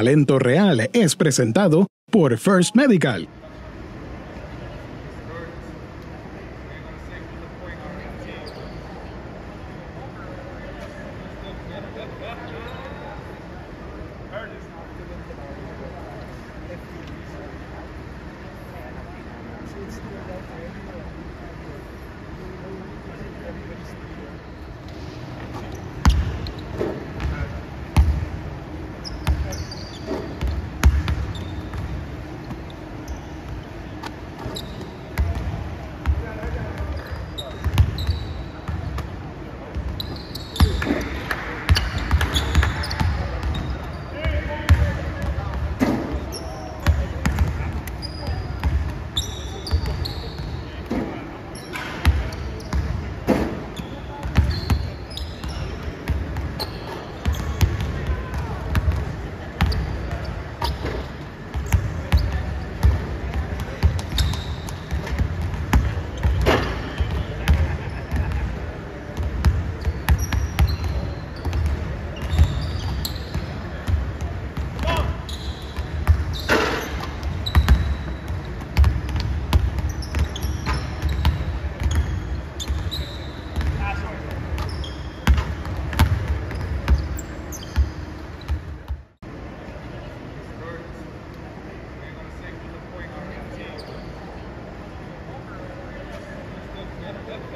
Talento Real es presentado por First Medical.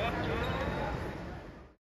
Yeah.